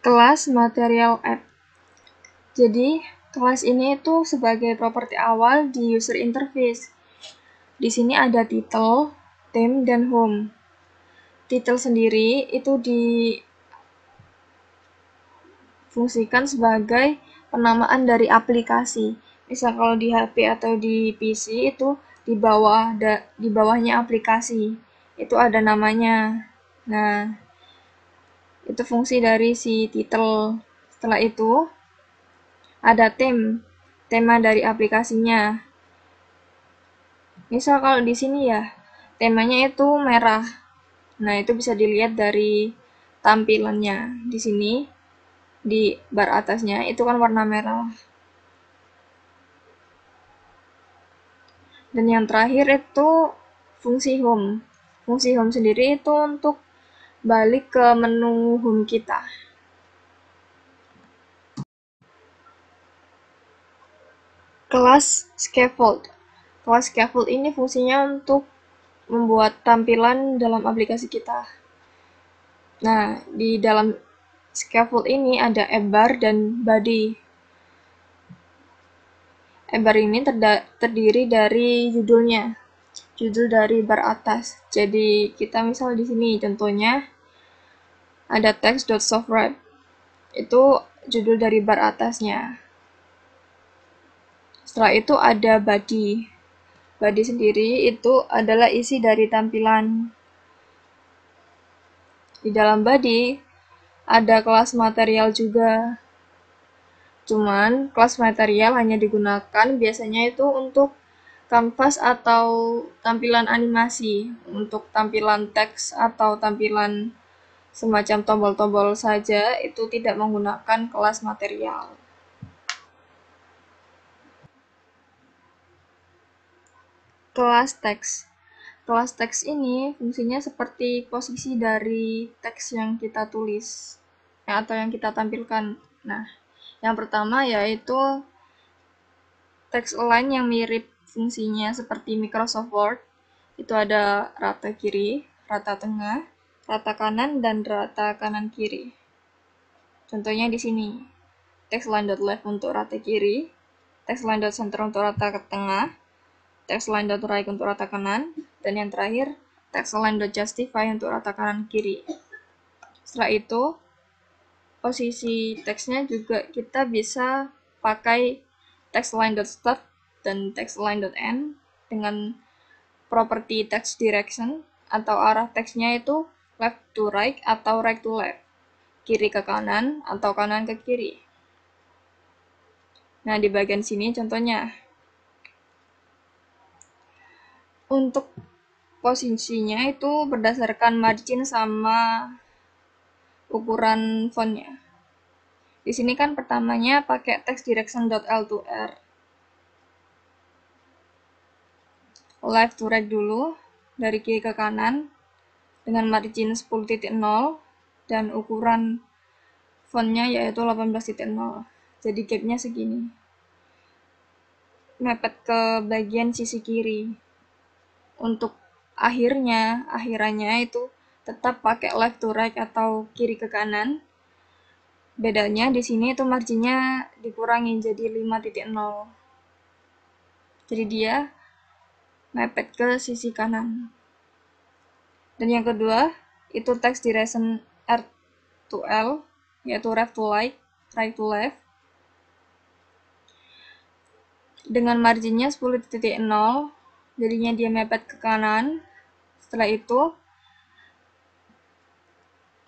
kelas material app. Jadi, kelas ini itu sebagai properti awal di user interface. Di sini ada title, theme, dan home. Title sendiri itu difungsikan sebagai penamaan dari aplikasi. Misal kalau di HP atau di PC itu di bawah da, di bawahnya aplikasi itu ada namanya. Nah, itu fungsi dari si title. Setelah itu ada theme, tema dari aplikasinya. Misal kalau di sini ya, temanya itu merah. Nah, itu bisa dilihat dari tampilannya. Di sini di bar atasnya itu kan warna merah. Dan yang terakhir itu fungsi home. Fungsi home sendiri itu untuk balik ke menu home kita. Kelas scaffold. Kelas scaffold ini fungsinya untuk membuat tampilan dalam aplikasi kita. Nah, di dalam scaffold ini ada app bar dan body. App bar ini terdiri dari judulnya, judul dari bar atas. Jadi kita misal di sini contohnya ada text.software. Itu judul dari bar atasnya. Setelah itu ada body. Body sendiri itu adalah isi dari tampilan. Di dalam body ada kelas material juga. Cuman kelas material hanya digunakan biasanya itu untuk kanvas atau tampilan animasi untuk tampilan teks atau tampilan semacam tombol-tombol saja itu tidak menggunakan kelas material. Kelas teks. Kelas teks ini fungsinya seperti posisi dari teks yang kita tulis atau yang kita tampilkan. Nah, yang pertama yaitu teks align yang mirip fungsinya seperti Microsoft Word. Itu ada rata kiri, rata tengah, rata kanan, dan rata kanan kiri. Contohnya di sini. Text line.left untuk rata kiri, text line.center untuk rata ke tengah, text line.right untuk rata kanan, dan yang terakhir text line.justify untuk rata kanan kiri. Setelah itu, posisi teksnya juga kita bisa pakai text line.start dan text line.n dengan property text direction atau arah teksnya itu left to right atau right to left, kiri ke kanan atau kanan ke kiri. Nah, di bagian sini contohnya. Untuk posisinya itu berdasarkan margin sama ukuran fontnya. Di sini kan pertamanya pakai text direction.l2r. left to right dulu dari kiri ke kanan dengan margin 10.0 dan ukuran fontnya yaitu 18.0 jadi gapnya segini. Mepet ke bagian sisi kiri. Untuk akhirnya akhirannya itu tetap pakai left to right atau kiri ke kanan. Bedanya di sini itu marginnya dikurangi jadi 5.0 jadi dia mepet ke sisi kanan. Dan yang kedua, itu text direction R to L, yaitu left to right, right to left. Dengan marginnya 10.0, jadinya dia mepet ke kanan. Setelah itu,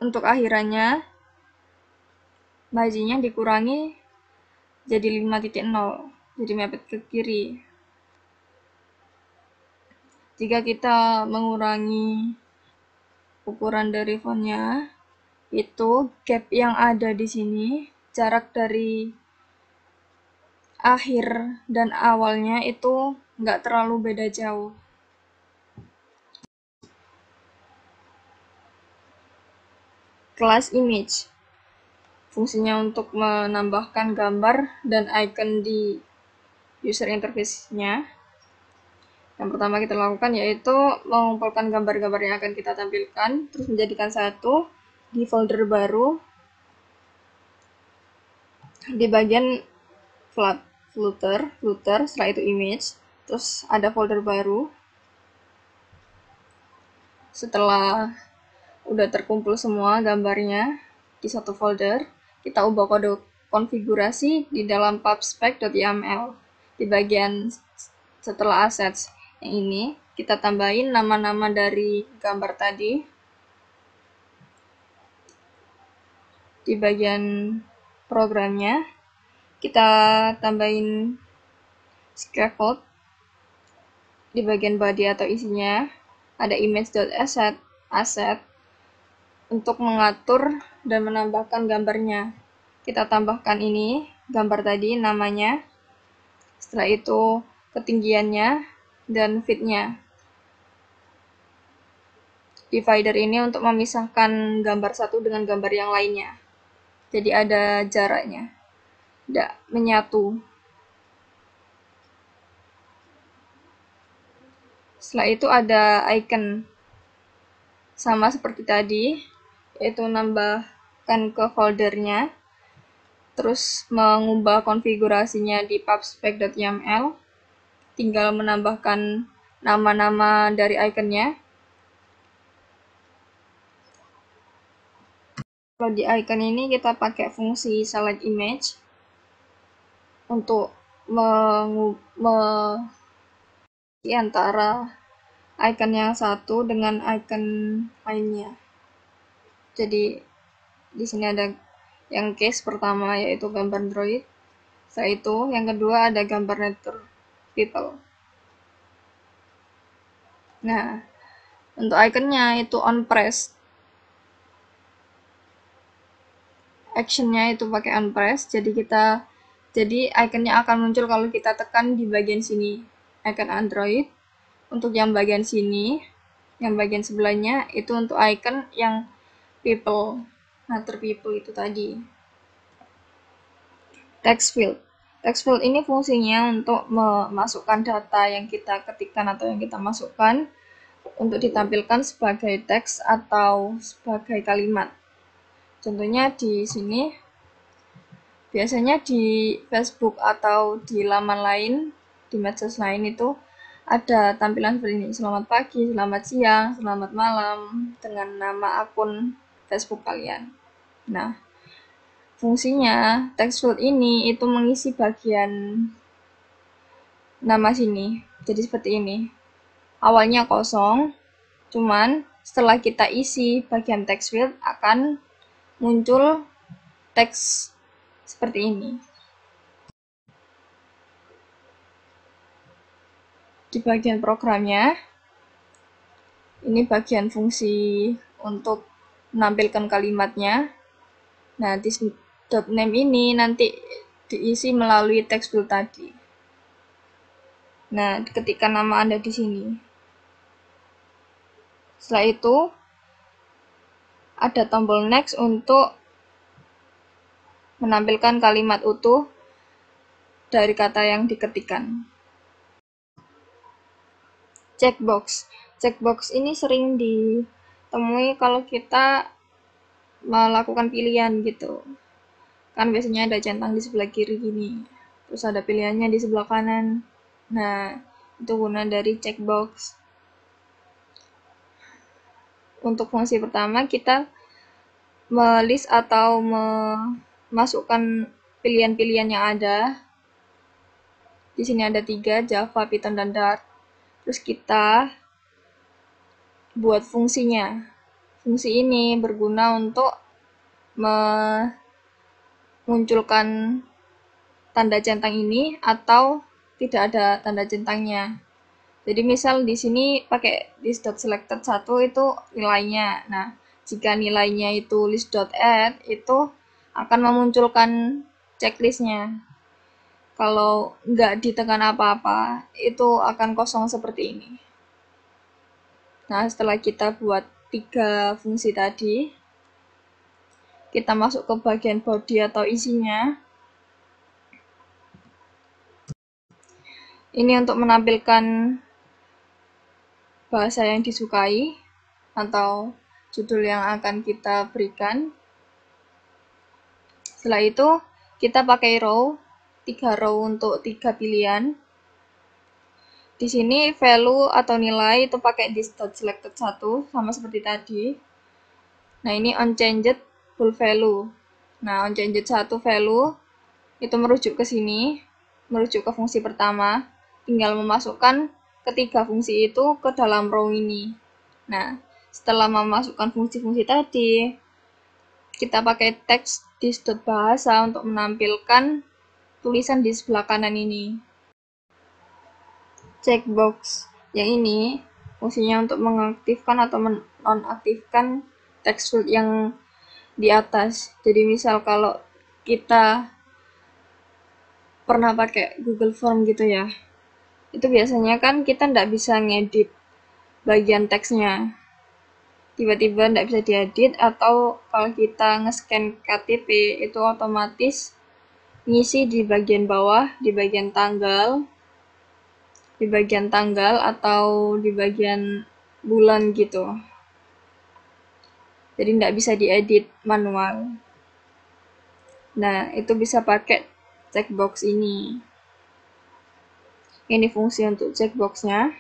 untuk akhirannya, marginnya dikurangi jadi 5.0, jadi mepet ke kiri jika kita mengurangi ukuran dari fontnya itu gap yang ada di sini jarak dari akhir dan awalnya itu nggak terlalu beda jauh. Kelas image. Fungsinya untuk menambahkan gambar dan icon di user interface-nya yang pertama kita lakukan yaitu mengumpulkan gambar-gambar yang akan kita tampilkan, terus menjadikan satu di folder baru. di bagian flat footer footer setelah itu image terus ada folder baru setelah udah terkumpul semua gambarnya di satu folder kita ubah kode konfigurasi di dalam pubspec.yml di bagian setelah assets ini kita tambahin nama-nama dari gambar tadi. Di bagian programnya kita tambahin scaffold. Di bagian body atau isinya ada image.asset asset untuk mengatur dan menambahkan gambarnya. Kita tambahkan ini gambar tadi namanya. Setelah itu ketinggiannya dan fitnya. Divider ini untuk memisahkan gambar satu dengan gambar yang lainnya. Jadi ada jaraknya. Tidak menyatu. Setelah itu ada icon. Sama seperti tadi yaitu nambahkan ke foldernya. Terus mengubah konfigurasinya di pubspec.yml tinggal menambahkan nama-nama dari iconnya kalau di icon ini kita pakai fungsi select image untuk mengu me antara icon yang satu dengan icon lainnya. Jadi di sini ada yang case pertama yaitu gambar Android. Setelah itu yang kedua ada gambar network people. Nah, untuk iconnya itu on press. Actionnya itu pakai on press jadi kita jadi iconnya akan muncul kalau kita tekan di bagian sini. Icon Android. Untuk yang bagian sini yang bagian sebelahnya itu untuk icon yang people matter people itu tadi. Text field text field ini fungsinya untuk memasukkan data yang kita ketikkan atau yang kita masukkan untuk ditampilkan sebagai teks atau sebagai kalimat Contohnya di sini biasanya di Facebook atau di laman lain, di medsos lain itu ada tampilan seperti ini. Selamat pagi, selamat siang, selamat malam dengan nama akun Facebook kalian. Nah, fungsinya text field ini itu mengisi bagian nama sini. Jadi seperti ini. Awalnya kosong, cuman setelah kita isi bagian text field akan muncul teks seperti ini. Di bagian programnya, ini bagian fungsi untuk menampilkan kalimatnya. Nah, .name ini nanti diisi melalui teks field tadi. Nah, ketika nama Anda di sini. Setelah itu, ada tombol next untuk menampilkan kalimat utuh dari kata yang diketikkan. Checkbox. Checkbox ini sering ditemui kalau kita melakukan pilihan gitu. Kan biasanya ada centang di sebelah kiri gini. Terus ada pilihannya di sebelah kanan. Nah, itu guna dari checkbox untuk fungsi pertama kita melist atau memasukkan pilihan-pilihan yang ada. Di sini ada tiga, Java, Python, dan Dart. Terus kita buat fungsinya. Fungsi ini berguna untuk memunculkan tanda centang ini atau tidak ada tanda centangnya. Jadi misal di sini pakai list.selected satu itu nilainya. Nah, jika nilainya itu list.add itu akan memunculkan checklistnya. Kalau nggak ditekan apa-apa, itu akan kosong seperti ini. Nah, setelah kita buat tiga fungsi tadi, kita masuk ke bagian body atau isinya. Ini untuk menampilkan bahasa yang disukai atau judul yang akan kita berikan. Setelah itu, kita pakai row, tiga row untuk tiga pilihan. Di sini value atau nilai itu pakai dot selected satu sama seperti tadi. Nah, ini unchanged full value. Nah, unchanged satu value itu merujuk ke sini, merujuk ke fungsi pertama. Tinggal memasukkan ketiga fungsi itu ke dalam row ini. Nah, setelah memasukkan fungsi-fungsi tadi, kita pakai teks di bahasa untuk menampilkan tulisan di sebelah kanan ini. Checkbox yang ini fungsinya untuk mengaktifkan atau menonaktifkan text field yang di atas. Jadi misal kalau kita pernah pakai Google Form gitu ya, itu biasanya kan kita tidak bisa ngedit bagian teksnya tiba-tiba tidak bisa diedit atau kalau kita nge-scan KTP itu otomatis ngisi di bagian bawah, di bagian tanggal, di bagian tanggal atau di bagian bulan gitu. Jadi tidak bisa diedit manual. Nah, itu bisa pakai checkbox ini. Ini fungsi untuk checkboxnya.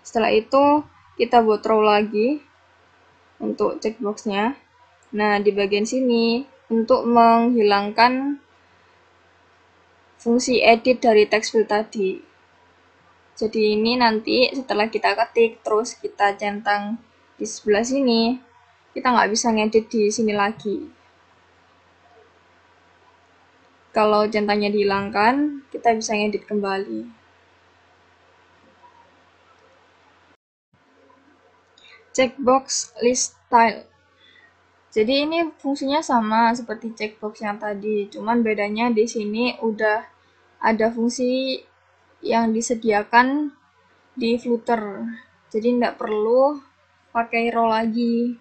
Setelah itu kita buat row lagi untuk checkboxnya. Nah, di bagian sini untuk menghilangkan fungsi edit dari field tadi. Jadi ini nanti setelah kita ketik terus kita centang di sebelah sini, kita nggak bisa ngedit di sini lagi. Kalau centangnya dihilangkan, kita bisa ngedit kembali. checkbox list style. Jadi ini fungsinya sama seperti checkbox yang tadi, cuman bedanya di sini udah ada fungsi yang disediakan di footer. Jadi tidak perlu pakai row lagi.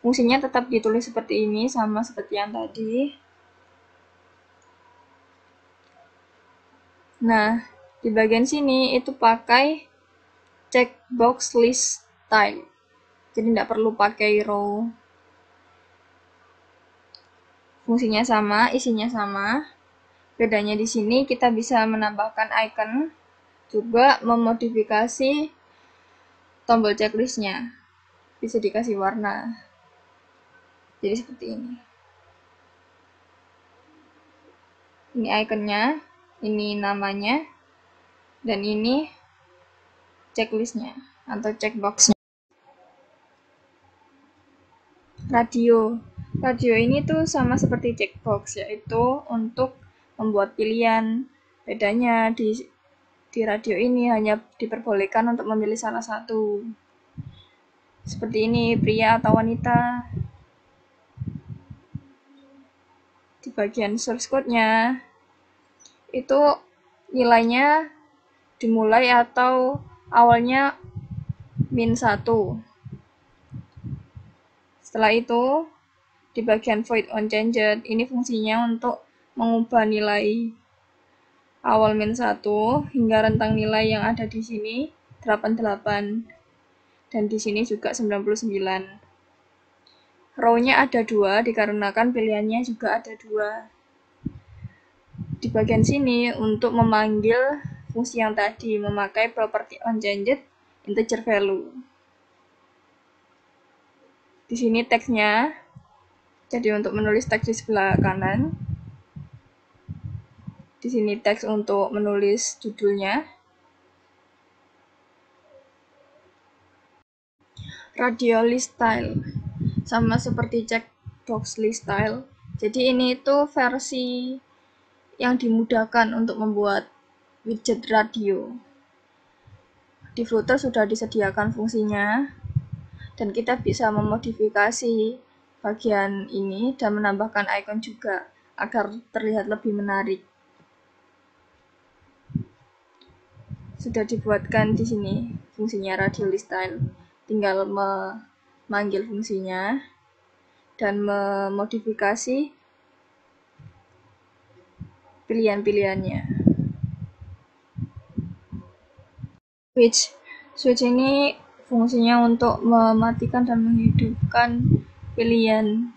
Fungsinya tetap ditulis seperti ini, sama seperti yang tadi. Nah, di bagian sini itu pakai checkbox list style. Jadi tidak perlu pakai row. Fungsinya sama, isinya sama. Bedanya di sini kita bisa menambahkan icon, juga memodifikasi tombol checklistnya. Bisa dikasih warna. Jadi seperti ini. Ini ikonnya, ini namanya, dan ini checklistnya atau checkboxnya. radio. Radio ini tuh sama seperti checkbox, yaitu untuk membuat pilihan. Bedanya di di radio ini hanya diperbolehkan untuk memilih salah satu. Seperti ini, pria atau wanita. Di bagian source code-nya, itu nilainya dimulai atau awalnya min 1 setelah itu, di bagian void unchanged, ini fungsinya untuk mengubah nilai awal min 1 hingga rentang nilai yang ada di sini 88 dan di sini juga 99. Row-nya ada dua dikarenakan pilihannya juga ada dua. Di bagian sini untuk memanggil fungsi yang tadi memakai property unchanged integer value di sini teksnya jadi untuk menulis teks di sebelah kanan di sini teks untuk menulis judulnya. Radio list style sama seperti checkbox list style jadi ini itu versi yang dimudahkan untuk membuat widget radio. Di Flutter sudah disediakan fungsinya dan kita bisa memodifikasi bagian ini dan menambahkan icon juga agar terlihat lebih menarik. Sudah dibuatkan di sini fungsinya radio list style. Tinggal memanggil fungsinya dan memodifikasi pilihan-pilihannya. Switch. Switch ini fungsinya untuk mematikan dan menghidupkan pilihan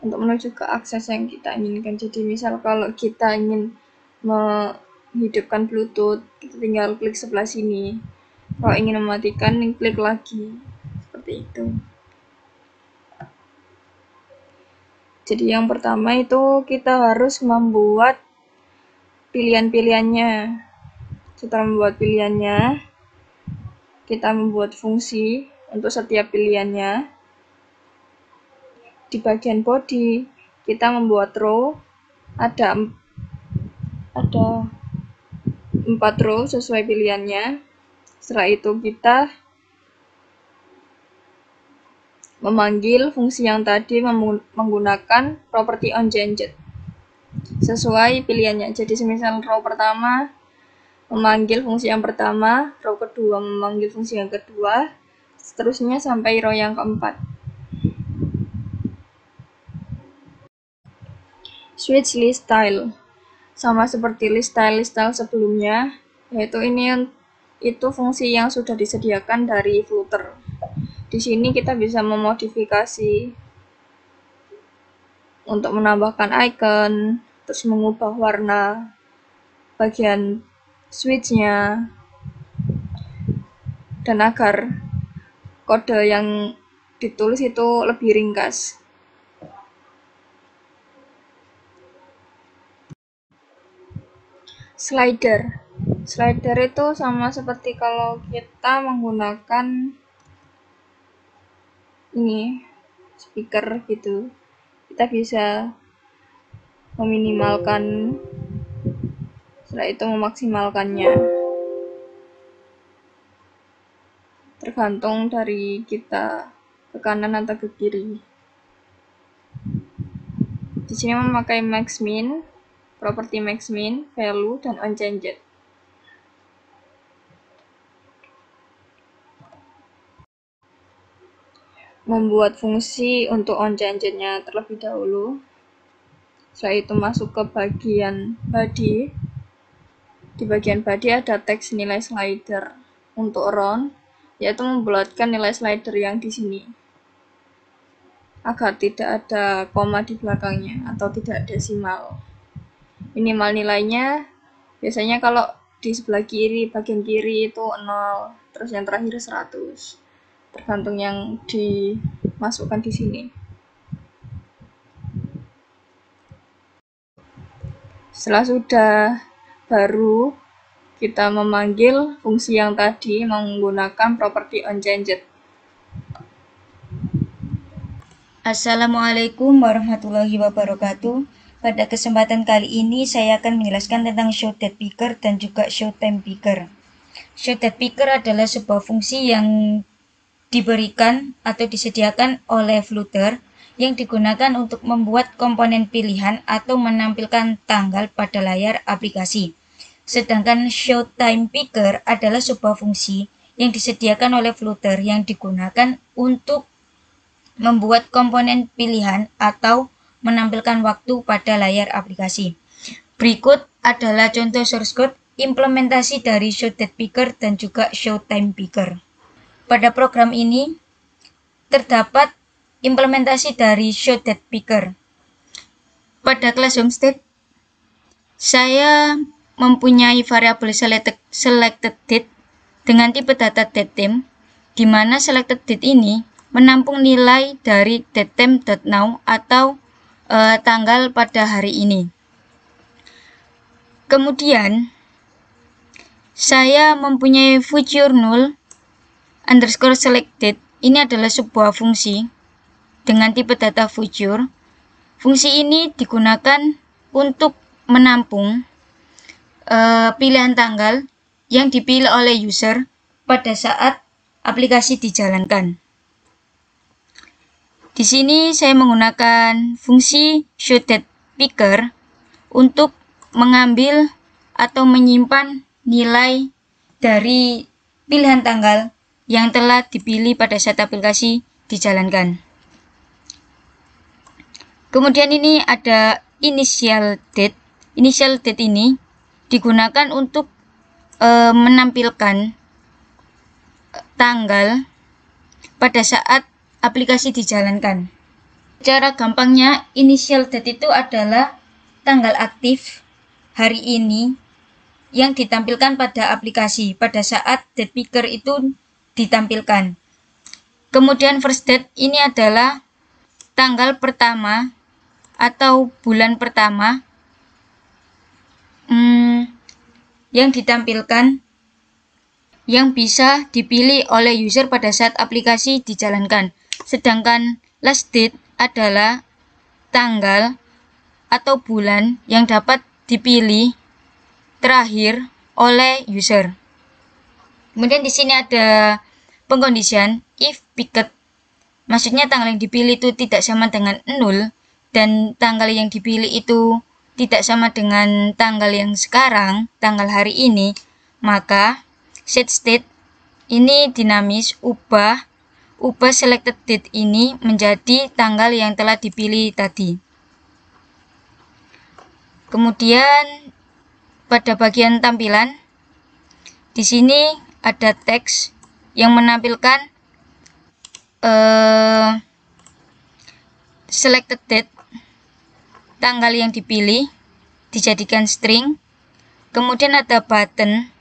untuk menuju ke akses yang kita inginkan. Jadi misal kalau kita ingin menghidupkan Bluetooth, kita tinggal klik sebelah sini. Kalau ingin mematikan, klik lagi. Seperti itu. Jadi yang pertama itu kita harus membuat pilihan-pilihannya. Setelah membuat pilihannya, kita membuat fungsi untuk setiap pilihannya di bagian body kita membuat row ada ada empat row sesuai pilihannya. Setelah itu kita memanggil fungsi yang tadi menggunakan property onChanged sesuai pilihannya. Jadi semisal row pertama memanggil fungsi yang pertama row kedua memanggil fungsi yang kedua seterusnya sampai row yang keempat. Switch list style sama seperti list style list style sebelumnya yaitu ini itu fungsi yang sudah disediakan dari Flutter di sini kita bisa memodifikasi untuk menambahkan icon terus mengubah warna bagian switchnya dan agar kode yang ditulis itu lebih ringkas slider. Slider itu sama seperti kalau kita menggunakan ini speaker gitu. Kita bisa meminimalkan setelah itu memaksimalkannya. Tergantung dari kita ke kanan atau ke kiri. Di sini memakai max min properti max min, value, dan unchanged. Membuat fungsi untuk unchanged-nya terlebih dahulu. Setelah itu masuk ke bagian body. Di bagian body ada teks nilai slider untuk round, yaitu membulatkan nilai slider yang di sini agar tidak ada koma di belakangnya atau tidak desimal minimal nilainya. Biasanya kalau di sebelah kiri bagian kiri itu 0 terus yang terakhir 100 tergantung yang dimasukkan di sini. Setelah sudah baru kita memanggil fungsi yang tadi menggunakan properti onChanged Assalamualaikum warahmatullahi wabarakatuh pada kesempatan kali ini saya akan menjelaskan tentang show dead picker dan juga show time picker. Show dead picker adalah sebuah fungsi yang diberikan atau disediakan oleh Flutter yang digunakan untuk membuat komponen pilihan atau menampilkan tanggal pada layar aplikasi. Sedangkan show time picker adalah sebuah fungsi yang disediakan oleh Flutter yang digunakan untuk membuat komponen pilihan atau menampilkan waktu pada layar aplikasi. Berikut adalah contoh source code implementasi dari Showdate Picker dan juga Showtime Picker. Pada program ini terdapat implementasi dari Showdate Picker. Pada kelas homestate, saya mempunyai variabel selected, selected date dengan tipe data datetime, di mana selected date ini menampung nilai dari datetime.now atau uh, tanggal pada hari ini. Kemudian, saya mempunyai future null underscore selected. Ini adalah sebuah fungsi dengan tipe data future. Fungsi ini digunakan untuk menampung uh, pilihan tanggal yang dipilih oleh user pada saat aplikasi dijalankan. Di sini saya menggunakan fungsi shorted picker untuk mengambil atau menyimpan nilai dari pilihan tanggal yang telah dipilih pada saat aplikasi dijalankan. Kemudian ini ada initial date. Initial date ini digunakan untuk e, menampilkan tanggal pada saat aplikasi dijalankan. Cara gampangnya, initial date itu adalah tanggal aktif hari ini yang ditampilkan pada aplikasi pada saat date picker itu ditampilkan. Kemudian first date ini adalah tanggal pertama atau bulan pertama hmm, yang ditampilkan yang bisa dipilih oleh user pada saat aplikasi dijalankan. Sedangkan last date adalah tanggal atau bulan yang dapat dipilih terakhir oleh user. Kemudian di sini ada pengkondisian if picket. Maksudnya tanggal yang dipilih itu tidak sama dengan 0 dan tanggal yang dipilih itu tidak sama dengan tanggal yang sekarang, tanggal hari ini, maka set state ini dinamis ubah ubah selected date ini menjadi tanggal yang telah dipilih tadi. Kemudian pada bagian tampilan di sini ada teks yang menampilkan uh, selected date tanggal yang dipilih dijadikan string. Kemudian ada button.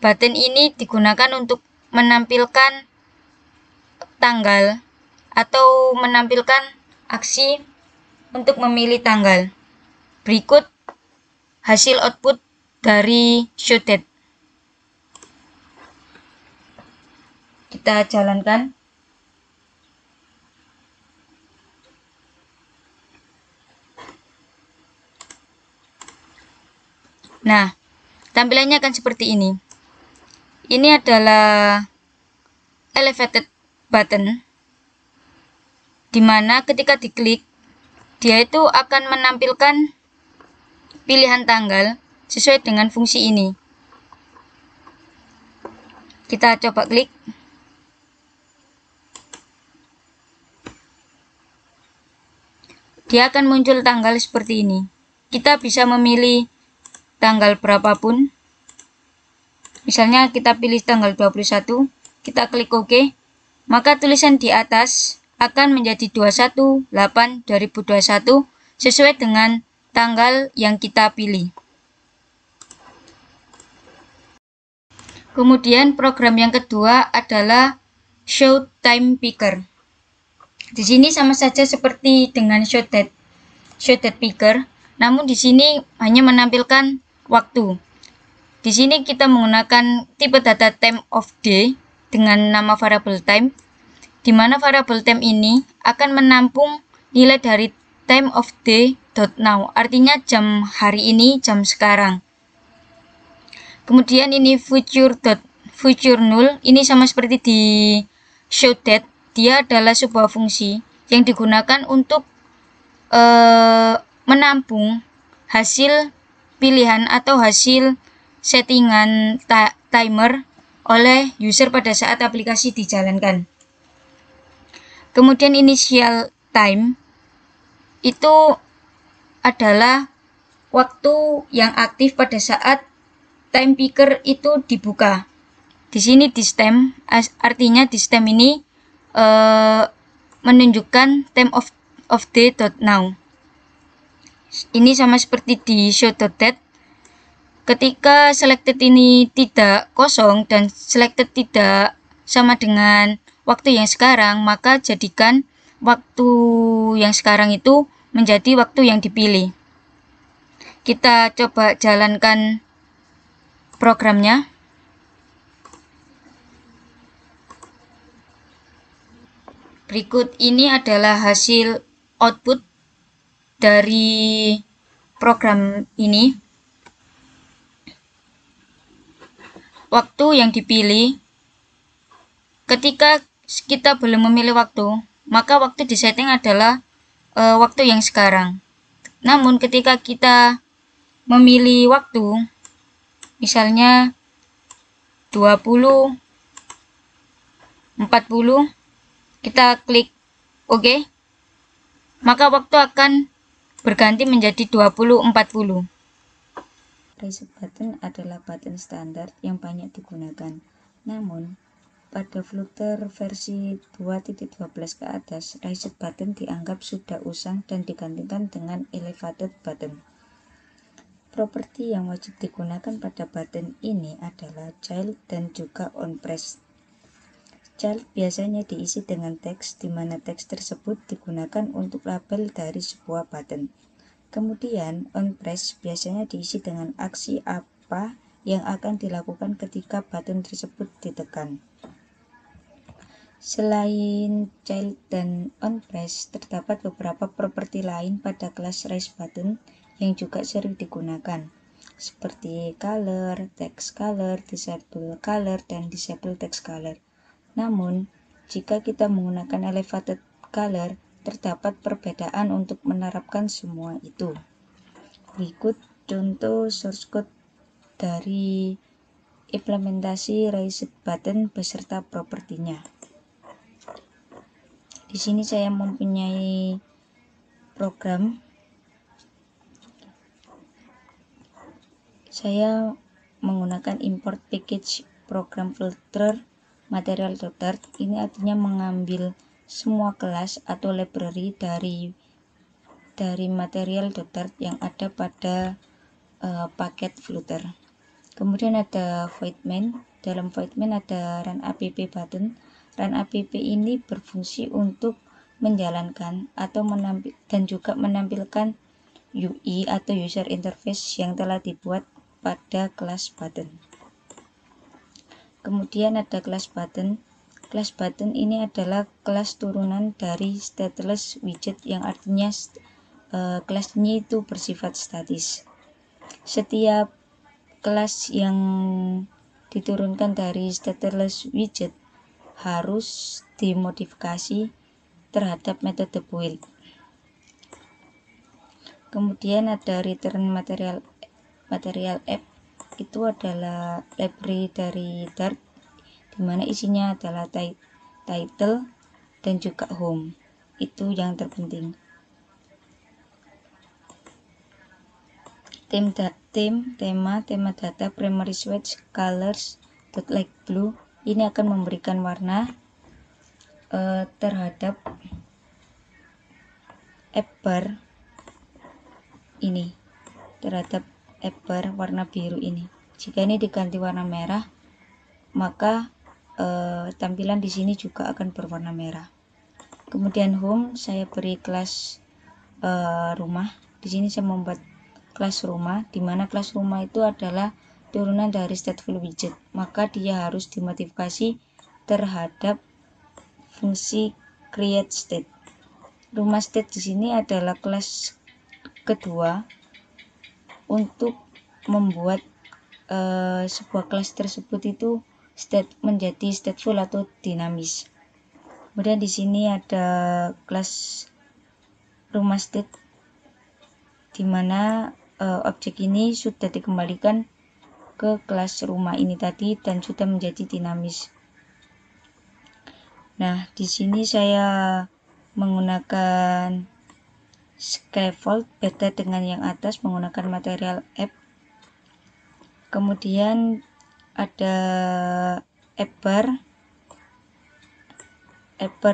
Button ini digunakan untuk menampilkan tanggal atau menampilkan aksi untuk memilih tanggal. Berikut hasil output dari shooted. Kita jalankan. Nah, tampilannya akan seperti ini. Ini adalah elevated button di mana ketika diklik dia itu akan menampilkan pilihan tanggal sesuai dengan fungsi ini. Kita coba klik. Dia akan muncul tanggal seperti ini. Kita bisa memilih tanggal berapapun. Misalnya kita pilih tanggal 21, kita klik OK maka tulisan di atas akan menjadi 21 8 2021 sesuai dengan tanggal yang kita pilih. Kemudian program yang kedua adalah Show Time Picker. Di sini sama saja seperti dengan Show Date, Show Date Picker, namun di sini hanya menampilkan waktu. Di sini kita menggunakan tipe data time of day dengan nama variable time, di mana variable time ini akan menampung nilai dari time of day dot now, artinya jam hari ini, jam sekarang. Kemudian ini future dot future null, ini sama seperti di show date, dia adalah sebuah fungsi yang digunakan untuk uh, menampung hasil pilihan atau hasil settingan timer oleh user pada saat aplikasi dijalankan. Kemudian initial time itu adalah waktu yang aktif pada saat time picker itu dibuka. Di sini di stem artinya di stem ini uh, menunjukkan time of of day now. Ini sama seperti di show dot Ketika selected ini tidak kosong dan selected tidak sama dengan waktu yang sekarang, maka jadikan waktu yang sekarang itu menjadi waktu yang dipilih. Kita coba jalankan programnya. Berikut ini adalah hasil output dari program ini. Waktu yang dipilih. Ketika kita belum memilih waktu maka waktu di setting adalah e, waktu yang sekarang. Namun ketika kita memilih waktu misalnya 20 40 kita klik OK maka waktu akan berganti menjadi 20 40 Reset button adalah button standar yang banyak digunakan. Namun, pada Flutter versi 2.12 ke atas, Raised Button dianggap sudah usang dan digantikan dengan Elevated Button. Properti yang wajib digunakan pada button ini adalah child dan juga onPress. Child biasanya diisi dengan teks, di mana teks tersebut digunakan untuk label dari sebuah button. Kemudian, onPress biasanya diisi dengan aksi apa yang akan dilakukan ketika button tersebut ditekan. Selain child dan onPress, terdapat beberapa properti lain pada kelas RaiseButton yang juga sering digunakan, seperti color, text color, disable color, dan disable text color. Namun, jika kita menggunakan elevated color, terdapat perbedaan untuk menerapkan semua itu. Berikut contoh source code dari implementasi raised button beserta propertinya. Di sini saya mempunyai program. Saya menggunakan import package program filter material ini artinya mengambil semua kelas atau library dari dari material dokter yang ada pada uh, paket Flutter. Kemudian ada void main. Dalam void main ada run app button. Run app ini berfungsi untuk menjalankan atau menampil dan juga menampilkan UI atau user interface yang telah dibuat pada kelas button kemudian ada kelas button kelas button ini adalah kelas turunan dari stateless widget yang artinya uh, kelasnya itu bersifat statis. Setiap kelas yang diturunkan dari stateless widget harus dimodifikasi terhadap metode build. Kemudian ada return material material app. Itu adalah library dari Dart di mana isinya adalah title dan juga home. Itu yang terpenting. Tim tim tema tema data primary switch colors dot like blue. Ini akan memberikan warna uh, terhadap app ini. Terhadap apple warna biru ini. Jika ini diganti warna merah, maka eh, tampilan di sini juga akan berwarna merah. Kemudian home saya beri kelas eh, rumah. Di sini saya membuat kelas rumah, di mana kelas rumah itu adalah turunan dari stateful widget. Maka dia harus dimodifikasi terhadap fungsi create state. Rumah state di sini adalah kelas kedua untuk membuat uh, sebuah kelas tersebut itu state menjadi stateful atau dinamis. Kemudian di sini ada kelas rumah state di mana uh, objek ini sudah dikembalikan ke kelas rumah ini tadi dan sudah menjadi dinamis. Nah, di sini saya menggunakan scaffold beda dengan yang atas menggunakan material app kemudian ada app bar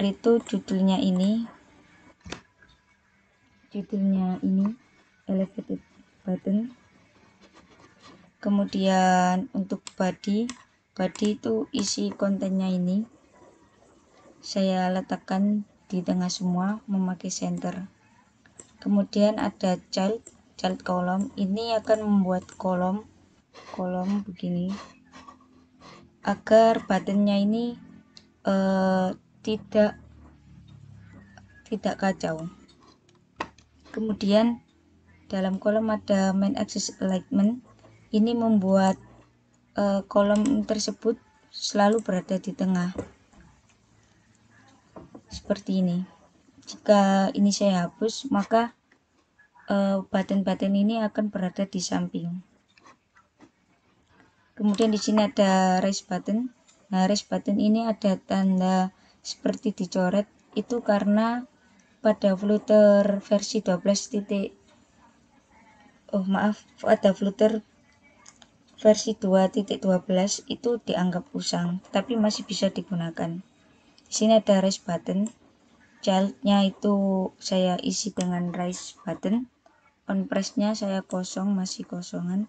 itu judulnya ini. Judulnya ini elevated button kemudian untuk body body itu isi kontennya ini. Saya letakkan di tengah semua memakai center kemudian ada child child column. Ini akan membuat kolom kolom begini agar buttonnya ini uh, tidak tidak kacau. Kemudian dalam kolom ada main axis alignment. Ini membuat uh, kolom tersebut selalu berada di tengah. Seperti ini. Jika ini saya hapus maka eh, button-button uh, ini akan berada di samping kemudian di sini ada raise button nah raise button ini ada tanda seperti dicoret itu karena pada Flutter versi 12 titik oh maaf ada Flutter versi 2.12 itu dianggap usang, tapi masih bisa digunakan. Di sini ada raise button. Childnya itu saya isi dengan raise button. On press-nya saya kosong, masih kosongan.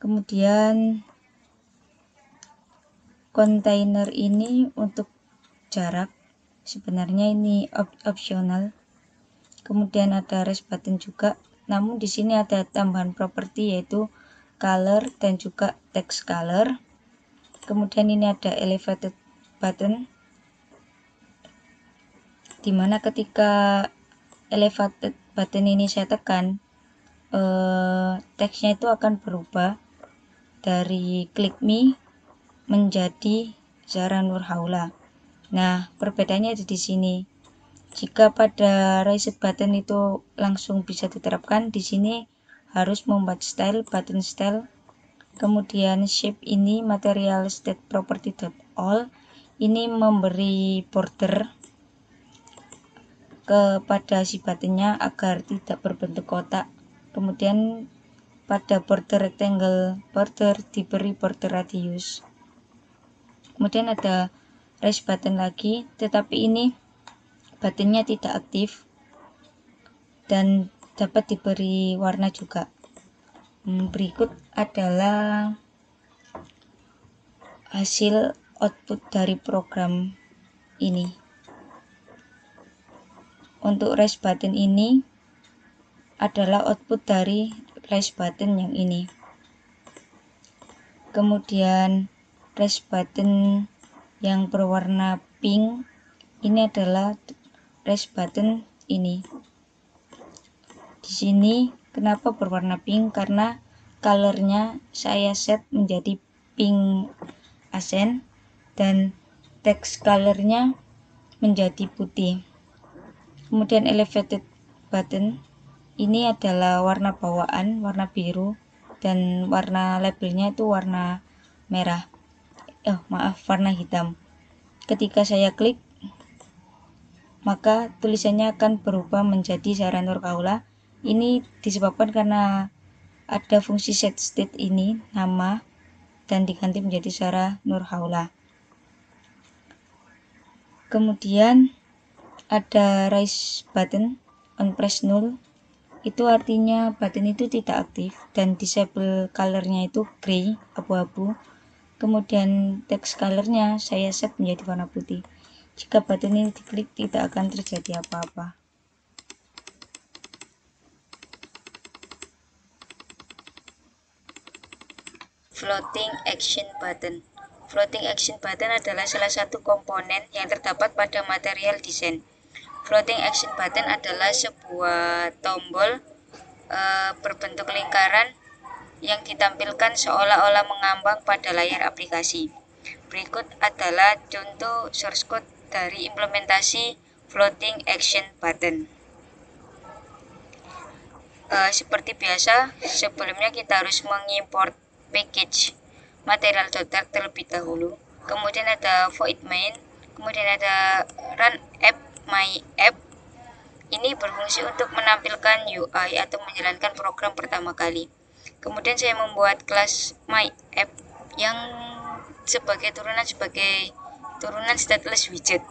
Kemudian kontainer ini untuk jarak sebenarnya ini op opsional. Kemudian ada rest button juga. Namun di sini ada tambahan properti yaitu color dan juga text color. Kemudian ini ada elevated button. Di mana ketika elevated button ini saya tekan eh, teksnya itu akan berubah dari click me menjadi Zara Nurhaula. Nah, perbedaannya ada di sini. Jika pada reset button itu langsung bisa diterapkan, di sini harus membuat style button style. Kemudian shape ini material state property all ini memberi border kepada si buttonnya agar tidak berbentuk kotak. Kemudian pada border rectangle border diberi border radius kemudian ada raise button lagi tetapi ini buttonnya tidak aktif dan dapat diberi warna juga. Hmm, berikut adalah hasil output dari program ini. Untuk raise button ini adalah output dari raise button yang ini. Kemudian press button yang berwarna pink. Ini adalah press button ini. Di sini kenapa berwarna pink? Karena colornya saya set menjadi pink asen dan text colornya menjadi putih. Kemudian elevated button. Ini adalah warna bawaan warna biru dan warna labelnya itu warna merah oh maaf warna hitam. Ketika saya klik maka tulisannya akan berubah menjadi Zara Nurkaula ini disebabkan karena ada fungsi set state ini nama dan diganti menjadi Zara Nurhaula kemudian ada raise button on press null. Itu artinya button itu tidak aktif dan disable colornya itu gray abu-abu kemudian text colornya saya set menjadi warna putih. Jika button ini diklik tidak akan terjadi apa-apa. Floating action button. Floating action button adalah salah satu komponen yang terdapat pada material desain. Floating action button adalah sebuah tombol e, berbentuk lingkaran yang ditampilkan seolah-olah mengambang pada layar aplikasi. Berikut adalah contoh source code dari implementasi floating action button. Uh, seperti biasa, sebelumnya kita harus mengimport package material.dark terlebih dahulu. Kemudian ada void main, kemudian ada run app my app. Ini berfungsi untuk menampilkan UI atau menjalankan program pertama kali kemudian saya membuat kelas my app yang sebagai turunan sebagai turunan stateless widget.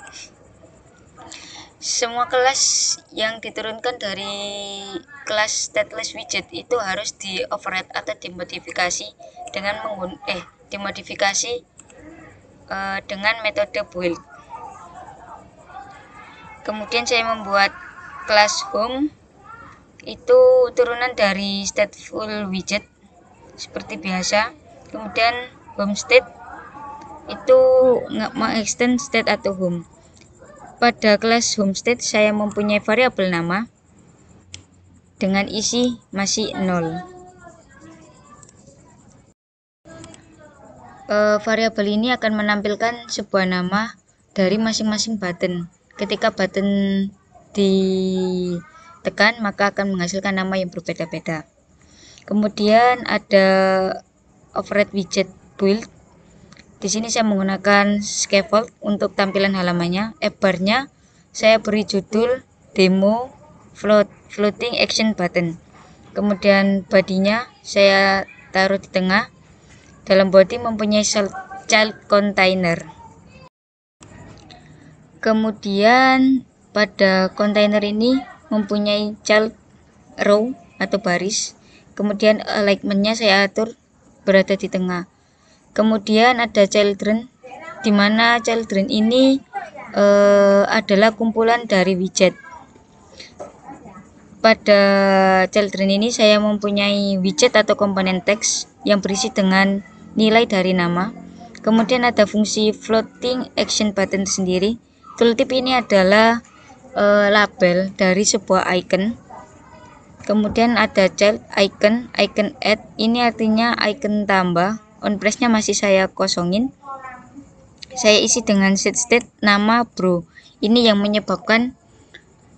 Semua kelas yang diturunkan dari kelas stateless widget itu harus di override atau dimodifikasi dengan menggun eh dimodifikasi uh, dengan metode build. Kemudian saya membuat kelas home itu turunan dari stateful widget seperti biasa. Kemudian home state itu nggak extend state atau home. Pada kelas home state saya mempunyai variabel nama dengan isi masih nol. E, variabel ini akan menampilkan sebuah nama dari masing-masing button. Ketika button di tekan maka akan menghasilkan nama yang berbeda-beda. Kemudian ada override widget build. Di sini saya menggunakan scaffold untuk tampilan halamannya. App barnya saya beri judul demo float floating action button. Kemudian badinya saya taruh di tengah. Dalam body mempunyai child container. Kemudian pada container ini mempunyai child row atau baris. Kemudian alignmentnya saya atur berada di tengah. Kemudian ada children, di mana children ini uh, adalah kumpulan dari widget. Pada children ini saya mempunyai widget atau komponen teks yang berisi dengan nilai dari nama. Kemudian ada fungsi floating action button sendiri. Tooltip ini adalah uh, label dari sebuah icon. Kemudian ada child icon, icon add. Ini artinya icon tambah. On press-nya masih saya kosongin. Saya isi dengan set state nama bro. Ini yang menyebabkan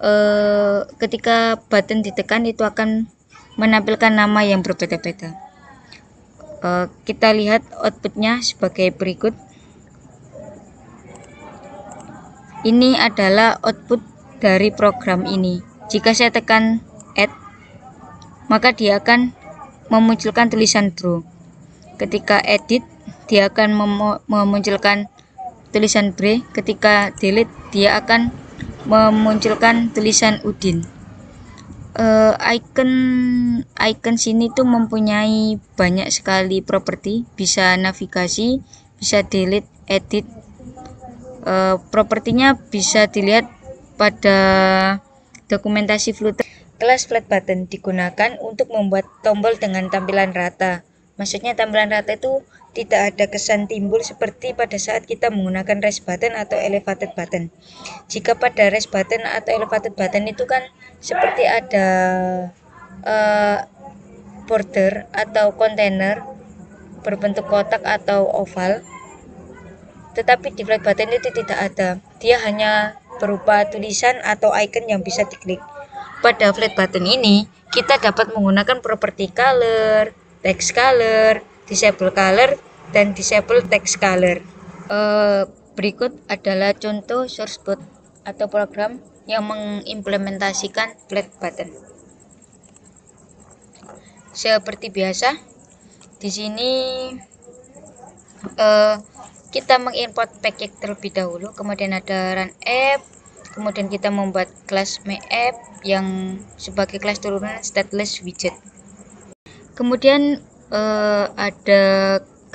uh, ketika button ditekan itu akan menampilkan nama yang berbeda-beda. Eh, kita lihat outputnya sebagai berikut ini adalah output dari program ini. Jika saya tekan add maka dia akan memunculkan tulisan draw ketika edit dia akan mem memunculkan tulisan bre ketika delete dia akan memunculkan tulisan udin. Uh, icon icon sini tuh mempunyai banyak sekali properti. Bisa navigasi bisa delete edit. Uh, propertinya bisa dilihat pada dokumentasi Flutter kelas flat button digunakan untuk membuat tombol dengan tampilan rata maksudnya tampilan rata itu tidak ada kesan timbul seperti pada saat kita menggunakan rest button atau elevated button. Jika pada rest button atau elevated button itu kan seperti ada uh, border atau kontainer berbentuk kotak atau oval. Tetapi di flat button itu tidak ada. Dia hanya berupa tulisan atau icon yang bisa diklik. Pada flat button ini, kita dapat menggunakan properti color, text color, disable color dan disable text color. Uh, berikut adalah contoh source code atau program yang mengimplementasikan flat button. Seperti biasa, di sini uh, kita mengimport package terlebih dahulu, kemudian ada run app, kemudian kita membuat kelas app yang sebagai kelas turunan stateless widget. Kemudian uh, ada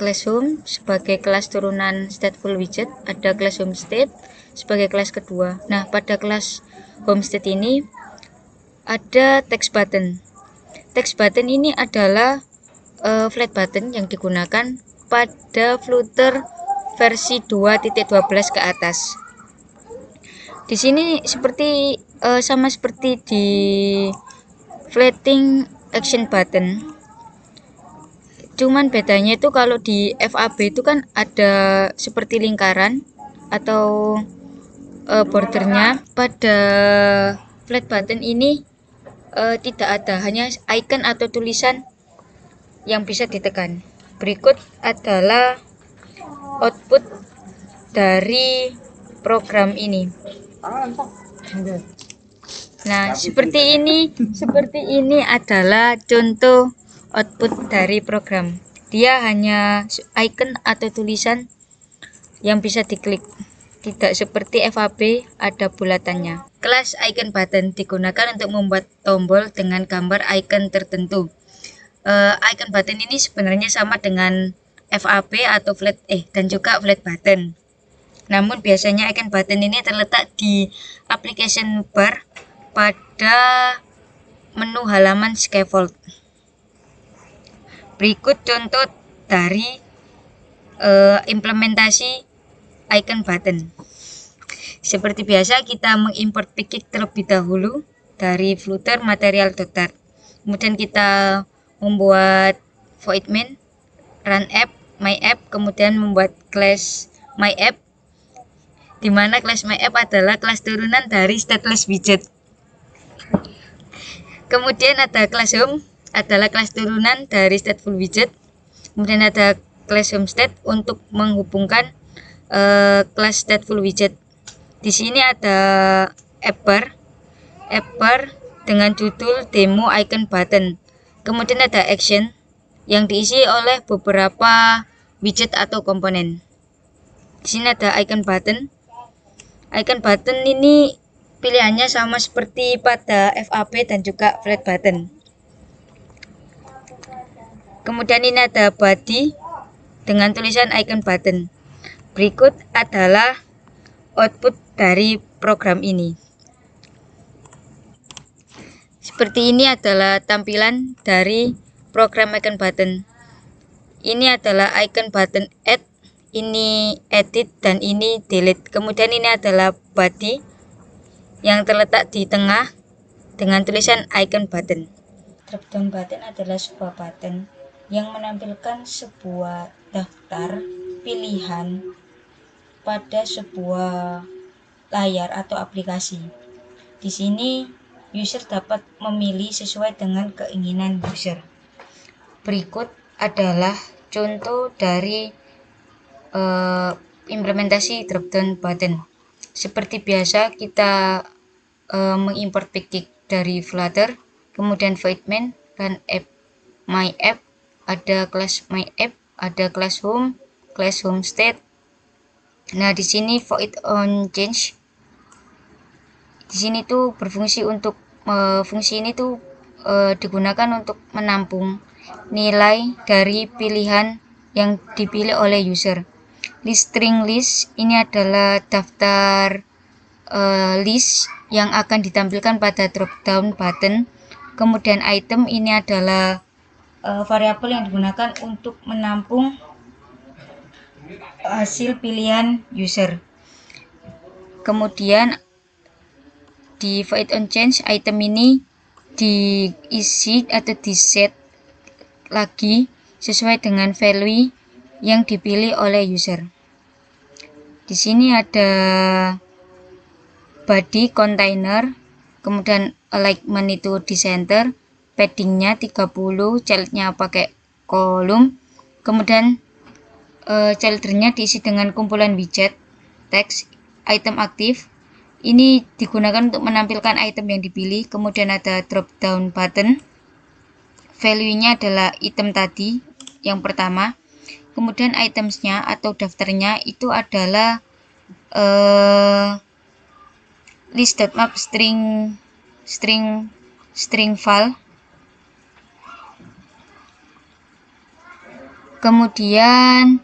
classroom sebagai kelas turunan stateful widget, ada kelas homestate sebagai kelas kedua. Nah, pada kelas homestate ini ada text button. Text button ini adalah uh, flat button yang digunakan pada Flutter versi 2.12 ke atas. Di sini seperti uh, sama seperti di flatting action button. Cuman bedanya itu kalau di FAB itu kan ada seperti lingkaran atau uh, bordernya. Pada flat button ini uh, tidak ada hanya icon atau tulisan yang bisa ditekan. Berikut adalah output dari program ini nah seperti ini seperti ini adalah contoh output dari program. Dia hanya icon atau tulisan yang bisa diklik. Tidak seperti FAB ada bulatannya. Kelas icon button digunakan untuk membuat tombol dengan gambar icon tertentu. Uh, icon button ini sebenarnya sama dengan FAB atau flat eh dan juga flat button. Namun biasanya icon button ini terletak di application bar pada menu halaman scaffold. Berikut contoh dari uh, implementasi icon button. Seperti biasa kita mengimport package terlebih dahulu dari Flutter material dotart. Kemudian kita membuat void main, run app, my app, kemudian membuat class my app di mana class my app adalah kelas turunan dari stateless widget. Kemudian ada class home adalah kelas turunan dari stateful widget. Kemudian ada class homestead untuk menghubungkan uh, stateful widget. Di sini ada app bar, app bar dengan judul demo icon button. Kemudian ada action, yang diisi oleh beberapa widget atau komponen. Di sini ada icon button. Icon button ini pilihannya sama seperti pada FAB dan juga flat button. Kemudian ini ada body dengan tulisan icon button. Berikut adalah output dari program ini. Seperti ini adalah tampilan dari program icon button. Ini adalah icon button add, ini edit, dan ini delete. Kemudian ini adalah body yang terletak di tengah dengan tulisan icon button. Dropdown button adalah sebuah button yang menampilkan sebuah daftar pilihan pada sebuah layar atau aplikasi. Di sini user dapat memilih sesuai dengan keinginan user. Berikut adalah contoh dari uh, implementasi dropdown button. Seperti biasa kita uh, mengimport package dari Flutter, kemudian main dan app my app, ada class my app, ada class home, class home state, Nah, di sini void on change. Di sini tuh berfungsi untuk uh, fungsi ini tuh uh, digunakan untuk menampung nilai dari pilihan yang dipilih oleh user. List string list ini adalah daftar uh, list yang akan ditampilkan pada drop down button. Kemudian item ini adalah uh, variabel yang digunakan untuk menampung hasil pilihan user. Kemudian di void on change item ini diisi atau di set lagi sesuai dengan value yang dipilih oleh user. Di sini ada body container, kemudian alignment itu di center, paddingnya 30, childnya pakai kolom, kemudian uh, childrennya diisi dengan kumpulan widget, teks, item aktif. Ini digunakan untuk menampilkan item yang dipilih. Kemudian ada drop down button. Value-nya adalah item tadi yang pertama. Kemudian itemsnya atau daftarnya itu adalah uh, list.map string string string file. Kemudian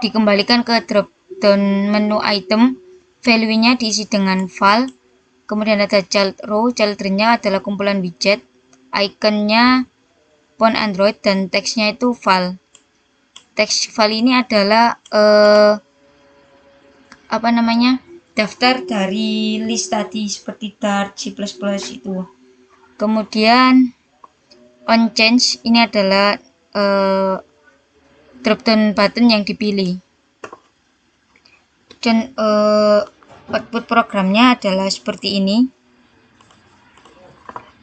dikembalikan ke drop down menu item. Value-nya diisi dengan file. Kemudian ada child row. Children-nya adalah kumpulan widget. Ikonnya font android dan teksnya itu file teks file ini adalah uh, apa namanya daftar dari list tadi seperti Dart, C++ itu kemudian on change ini adalah uh, drop down button yang dipilih. Dan uh, output programnya adalah seperti ini.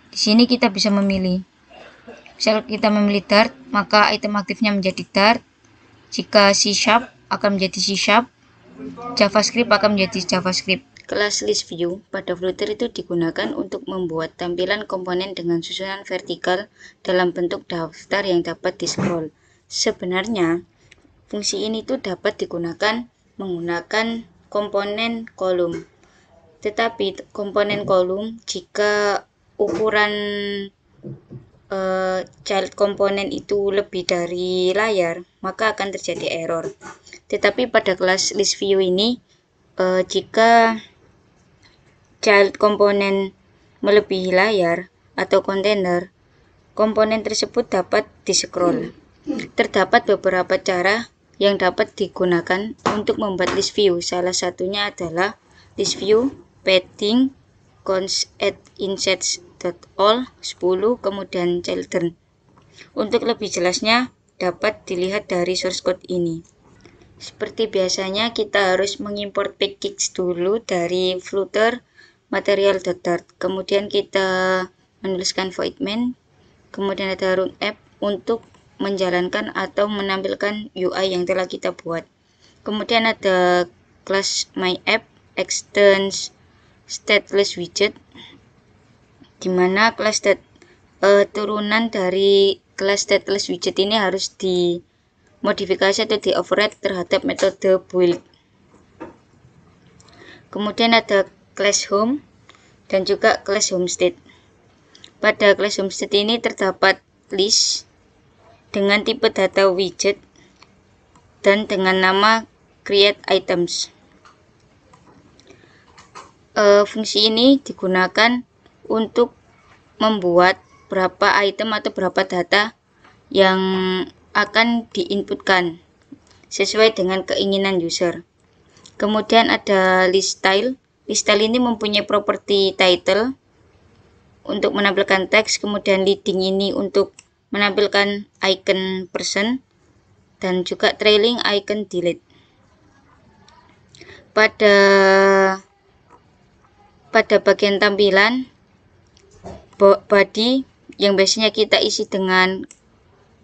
Di sini kita bisa memilih. Misal kita memilih Dart, maka item aktifnya menjadi Dart. Jika C Sharp akan menjadi C Sharp. JavaScript akan menjadi JavaScript. Kelas list view pada Flutter itu digunakan untuk membuat tampilan komponen dengan susunan vertikal dalam bentuk daftar yang dapat di scroll. Sebenarnya, fungsi ini tuh dapat digunakan menggunakan komponen kolom. Tetapi komponen kolom jika ukuran uh, child komponen itu lebih dari layar, maka akan terjadi error. Tetapi pada kelas list view ini, uh, jika child komponen melebihi layar atau kontainer, komponen tersebut dapat di-scroll. Terdapat beberapa cara yang dapat digunakan untuk membuat list view. Salah satunya adalah list view, padding, cons at insets.all 10, kemudian children. Untuk lebih jelasnya, dapat dilihat dari source code ini. Seperti biasanya, kita harus mengimport package dulu dari flutter material.dart. Kemudian kita menuliskan void main, kemudian ada run app untuk menjalankan atau menampilkan UI yang telah kita buat. Kemudian ada class my app extends stateless widget di mana stat uh, turunan dari kelas stateless widget ini harus dimodifikasi atau di override terhadap metode build. Kemudian ada class home dan juga class homestead. Pada class homestead ini terdapat list dengan tipe data widget dan dengan nama create items. E, fungsi ini digunakan untuk membuat berapa item atau berapa data yang akan diinputkan sesuai dengan keinginan user. Kemudian ada list style. List style ini mempunyai properti title untuk menampilkan teks, kemudian leading ini untuk menampilkan icon person dan juga trailing icon delete. Pada pada bagian tampilan body yang biasanya kita isi dengan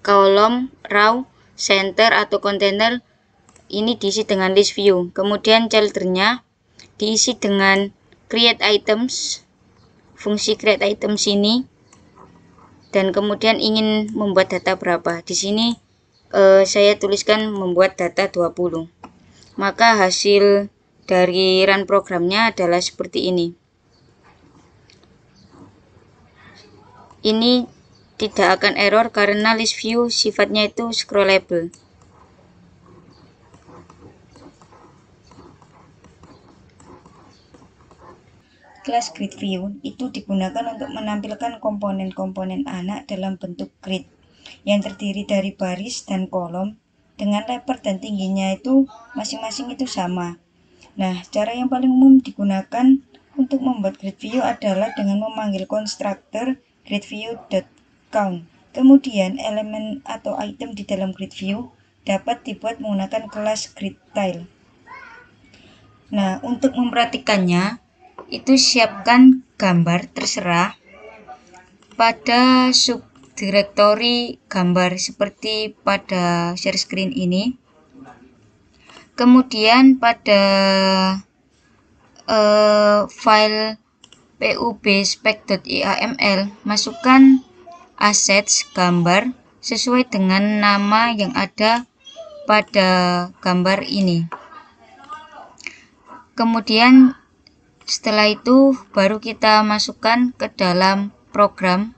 kolom, row, center atau container ini diisi dengan list view. Kemudian childernya diisi dengan create items, fungsi create items ini dan kemudian ingin membuat data berapa. Di sini eh, saya tuliskan membuat data 20. Maka hasil dari run programnya adalah seperti ini. Ini tidak akan error karena list view sifatnya itu scrollable. Kelas grid view itu digunakan untuk menampilkan komponen-komponen anak dalam bentuk grid yang terdiri dari baris dan kolom dengan lebar dan tingginya itu masing-masing itu sama. Nah, cara yang paling umum digunakan untuk membuat grid view adalah dengan memanggil konstruktor gridview.count. Kemudian elemen atau item di dalam grid view dapat dibuat menggunakan kelas grid tile. Nah, untuk memperhatikannya, itu siapkan gambar terserah pada subdirektori gambar seperti pada share screen ini. Kemudian pada uh, file pubspec.iaml masukkan assets gambar sesuai dengan nama yang ada pada gambar ini. Kemudian setelah itu baru kita masukkan ke dalam program.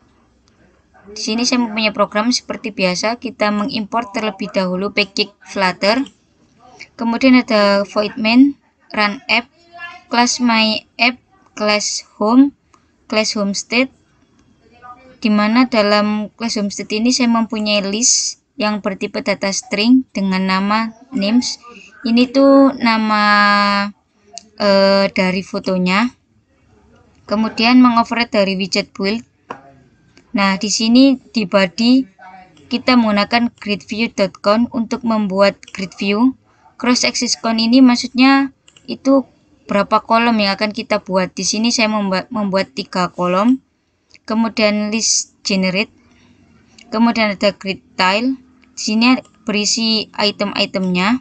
Di sini saya mempunyai program seperti biasa, kita mengimport terlebih dahulu package Flutter. Kemudian ada void main, run app, class my app, class home, class homestead, di mana dalam class homestead ini saya mempunyai list yang bertipe data string dengan nama names. Ini tuh nama uh, dari fotonya. Kemudian mengoverride dari widget build. Nah, di sini di body kita menggunakan gridview.con untuk membuat grid view. Cross axis con ini maksudnya itu berapa kolom yang akan kita buat. Di sini saya membuat, membuat tiga kolom. Kemudian list generate. Kemudian ada grid tile. Di sini berisi item-itemnya.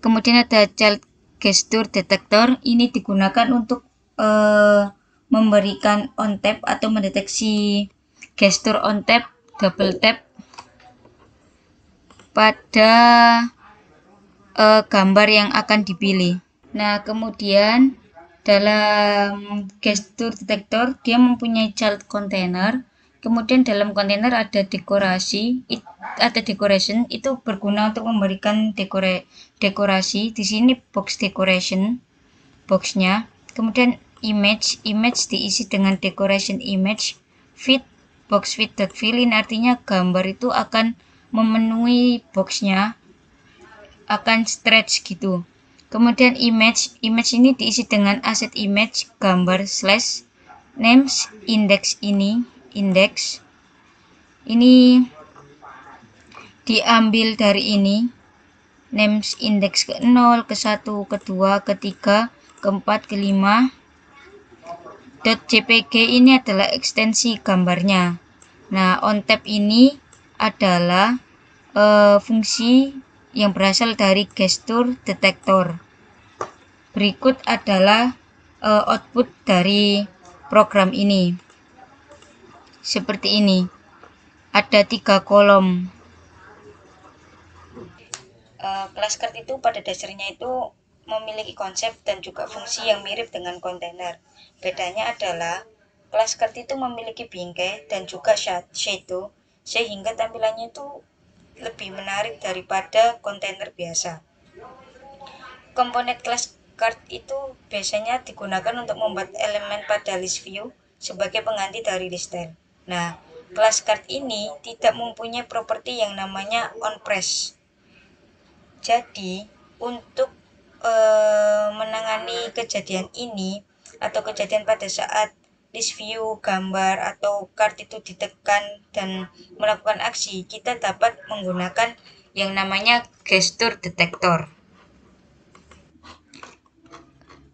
Kemudian ada child gesture detector. Ini digunakan untuk uh, memberikan on tap atau mendeteksi gesture on tap, double tap pada uh, gambar yang akan dipilih. Nah, kemudian dalam gesture detector dia mempunyai child container. Kemudian dalam kontainer ada dekorasi, ada decoration itu berguna untuk memberikan dekore, dekorasi. Di sini box decoration boxnya. Kemudian image, image diisi dengan decoration image. Fit box fit fill in artinya gambar itu akan memenuhi boxnya akan stretch gitu. Kemudian image, image ini diisi dengan aset image gambar slash names index ini, index. Ini diambil dari ini names index ke 0, ke 1, ke 2, ke 3, ke 4, ke 5. .jpg ini adalah ekstensi gambarnya. Nah, on tab ini adalah uh, fungsi yang berasal dari gestur detektor. Berikut adalah uh, output dari program ini. Seperti ini. ada tiga kolom. Uh, kelas card itu pada dasarnya itu memiliki konsep dan juga fungsi yang mirip dengan kontainer. Bedanya adalah kelas card itu memiliki bingkai dan juga shadow sehingga tampilannya itu lebih menarik daripada kontainer biasa. Komponen kelas card itu biasanya digunakan untuk membuat elemen pada list view sebagai pengganti dari list style. Nah, kelas card ini tidak mempunyai properti yang namanya on press. Jadi, untuk e, menangani kejadian ini atau kejadian pada saat list view gambar atau card itu ditekan dan melakukan aksi, kita dapat menggunakan yang namanya gesture detector.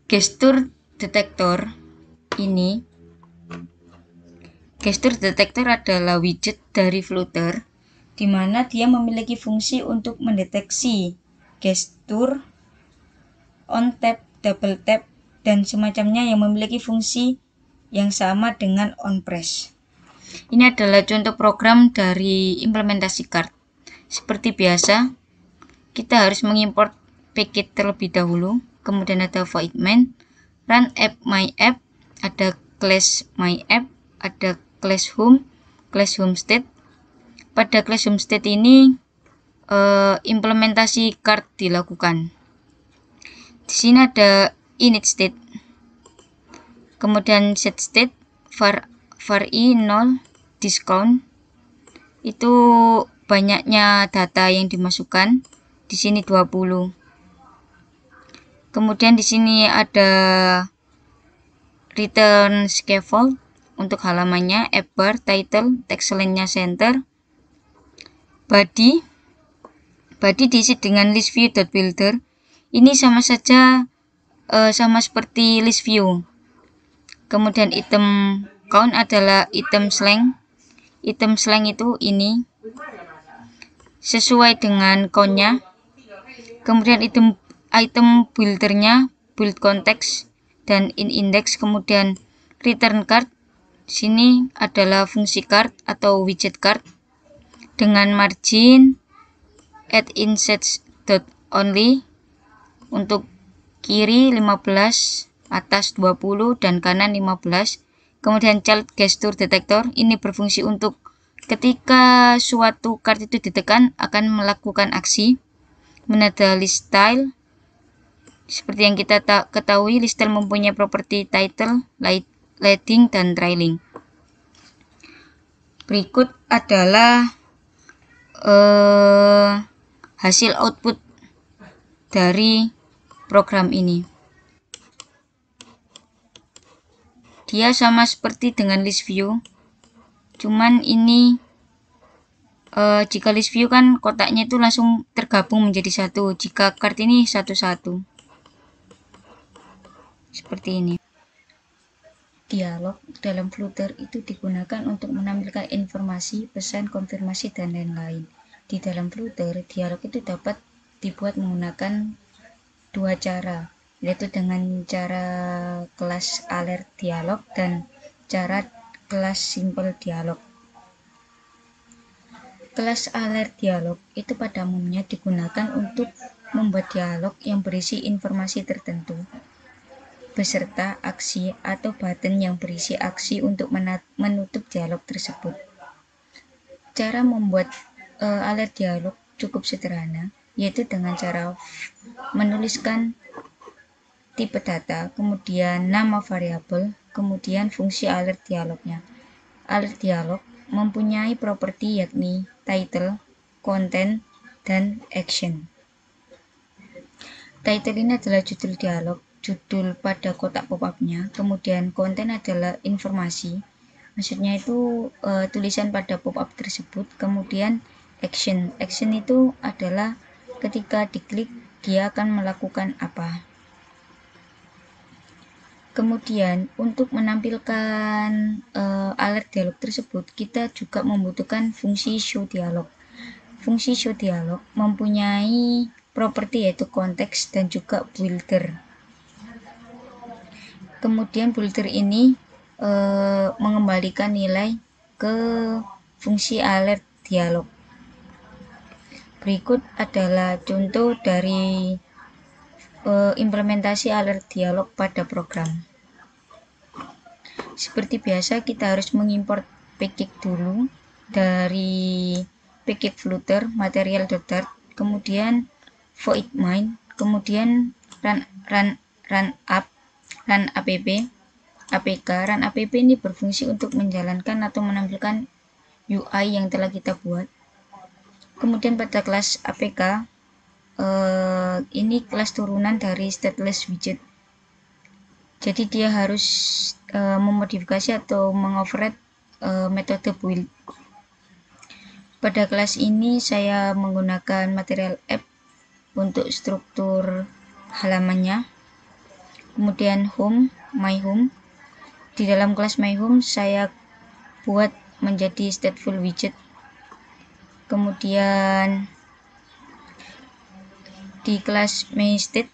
Gesture detector ini Gesture detector adalah widget dari Flutter di mana dia memiliki fungsi untuk mendeteksi gestur, on tap, double tap, dan semacamnya yang memiliki fungsi yang sama dengan on press. Ini adalah contoh program dari implementasi card. Seperti biasa, kita harus mengimport paket terlebih dahulu, kemudian ada void main, run app my app, ada class my app, ada class home, class homestead. Pada class homestead ini uh, implementasi card dilakukan. Di sini ada init state. Kemudian set state var var i 0 discount itu banyaknya data yang dimasukkan. Di sini 20 kemudian di sini ada return scaffold untuk halamannya app bar, title, text line-nya center, body, body diisi dengan list view builder. Ini sama saja uh, sama seperti list view. Kemudian item count adalah item slang. Item slang itu ini. Sesuai dengan countnya. Kemudian item item buildernya build context dan in index. Kemudian return card. Sini adalah fungsi card atau widget card. Dengan margin add insets dot only. Untuk kiri 15 atas 20 dan kanan 15 kemudian child gesture detector ini berfungsi untuk ketika suatu card itu ditekan akan melakukan aksi menada list style seperti yang kita ketahui list style mempunyai properti title, light, leading dan trailing. Berikut adalah eh, hasil output dari program ini. Dia sama seperti dengan list view, cuman ini eh, jika list view kan kotaknya itu langsung tergabung menjadi satu. Jika card ini satu-satu, seperti ini. Dialog dalam Flutter itu digunakan untuk menampilkan informasi, pesan, konfirmasi, dan lain-lain. Di dalam Flutter, dialog itu dapat dibuat menggunakan dua cara, yaitu dengan cara kelas alert dialog dan cara kelas simple dialog. Kelas alert dialog itu pada umumnya digunakan untuk membuat dialog yang berisi informasi tertentu beserta aksi atau button yang berisi aksi untuk menutup dialog tersebut. Cara membuat uh, alert dialog cukup sederhana, yaitu dengan cara menuliskan tipe data, kemudian nama variabel, kemudian fungsi alert dialognya. Alert dialog mempunyai properti yakni title, content, dan action. Title ini adalah judul dialog, judul pada kotak pop-upnya kemudian konten adalah informasi maksudnya itu uh, tulisan pada pop-up tersebut kemudian action action itu adalah ketika diklik dia akan melakukan apa kemudian untuk menampilkan uh, alert dialog tersebut kita juga membutuhkan fungsi show dialog fungsi show dialog mempunyai properti yaitu konteks dan juga builder kemudian builder ini e, mengembalikan nilai ke fungsi alert dialog. Berikut adalah contoh dari uh, implementasi alert dialog pada program. Seperti biasa, kita harus mengimport package dulu dari package flutter material.dart, kemudian void main, kemudian run run run up, run app, apk. Run app ini berfungsi untuk menjalankan atau menampilkan UI yang telah kita buat kemudian pada kelas APK uh, eh, ini kelas turunan dari stateless widget jadi dia harus uh, memodifikasi atau mengoverride uh, metode build. Pada kelas ini saya menggunakan material app untuk struktur halamannya kemudian home my home. Di dalam kelas my home saya buat menjadi stateful widget. Kemudian di kelas state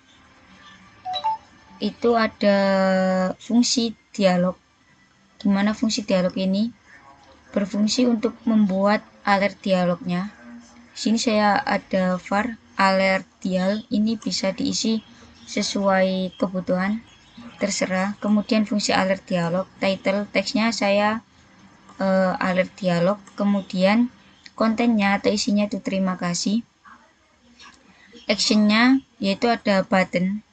itu ada fungsi dialog. Gimana fungsi dialog ini? Berfungsi untuk membuat alert dialognya. Di sini saya ada var alert dial. Ini bisa diisi sesuai kebutuhan terserah. Kemudian fungsi alert dialog. Title teksnya saya uh, alert dialog. Kemudian kontennya atau isinya itu terima kasih. Actionnya yaitu ada button.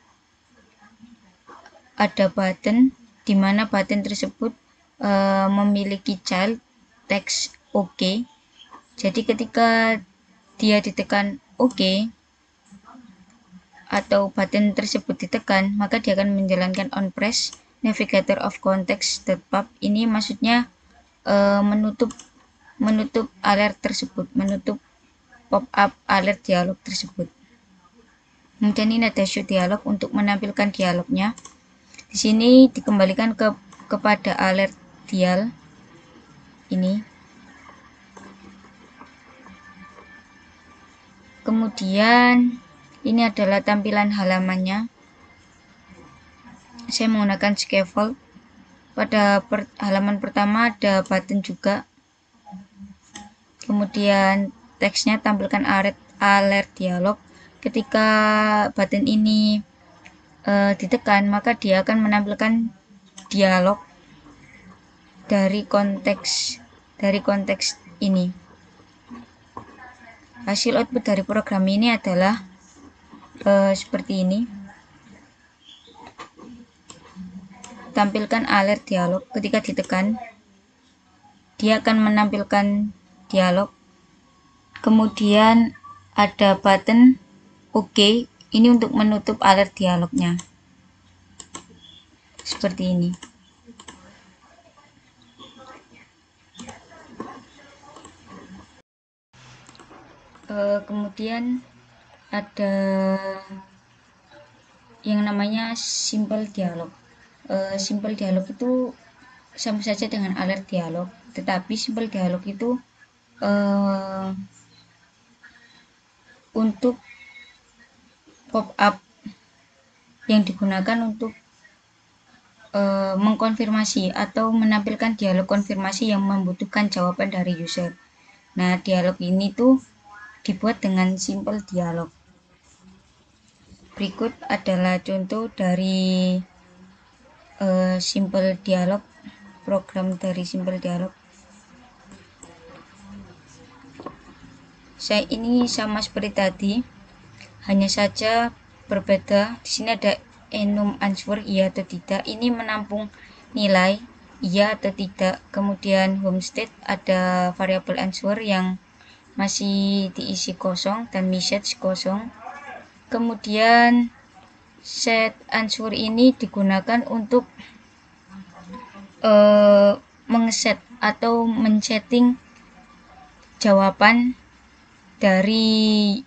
Ada button di mana button tersebut e, memiliki child text okay. jadi ketika dia ditekan okay, atau button tersebut ditekan maka dia akan menjalankan on press navigator of context.pub ini maksudnya e, menutup menutup alert tersebut, menutup pop-up alert dialog tersebut. Kemudian ini ada show dialog untuk menampilkan dialognya. Di sini dikembalikan ke kepada alert dial ini. Kemudian ini adalah tampilan halamannya. Saya menggunakan scaffold. Pada per, halaman pertama ada button juga kemudian teksnya tampilkan alert, alert dialog ketika button ini uh, ditekan maka dia akan menampilkan dialog dari konteks dari konteks ini. Hasil output dari program ini adalah uh, seperti ini. Tampilkan alert dialog. Ketika ditekan dia akan menampilkan dialog. Kemudian ada button OK ini untuk menutup alert dialognya. Seperti ini. E, kemudian ada yang namanya simple dialog. E, simple dialog itu sama saja dengan alert dialog tetapi simple dialog itu uh, untuk pop up yang digunakan untuk uh, mengkonfirmasi atau menampilkan dialog konfirmasi yang membutuhkan jawaban dari user. Nah, dialog ini tuh dibuat dengan simple dialog. Berikut adalah contoh dari uh, simple dialog, program dari simple dialog. saya ini sama seperti tadi hanya saja berbeda. Di sini ada enum answer iya atau tidak. Ini menampung nilai iya atau tidak. Kemudian home state ada variabel answer yang masih diisi kosong dan message kosong. Kemudian set answer ini digunakan untuk uh, mengeset atau men-setting jawaban dari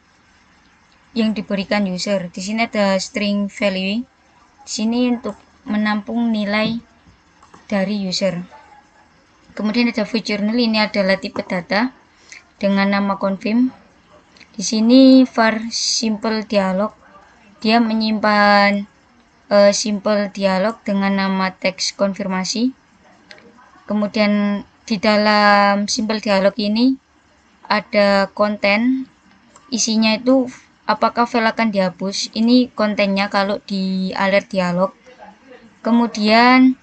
yang diberikan user. Di sini ada string value. Di sini untuk menampung nilai dari user. Kemudian ada feature nil ini adalah tipe data dengan nama confirm. Di sini var simple dialog dia menyimpan uh, simple dialog dengan nama teks konfirmasi. Kemudian di dalam simple dialog ini ada konten isinya itu apakah file akan dihapus? Ini kontennya kalau di alert dialog. Kemudian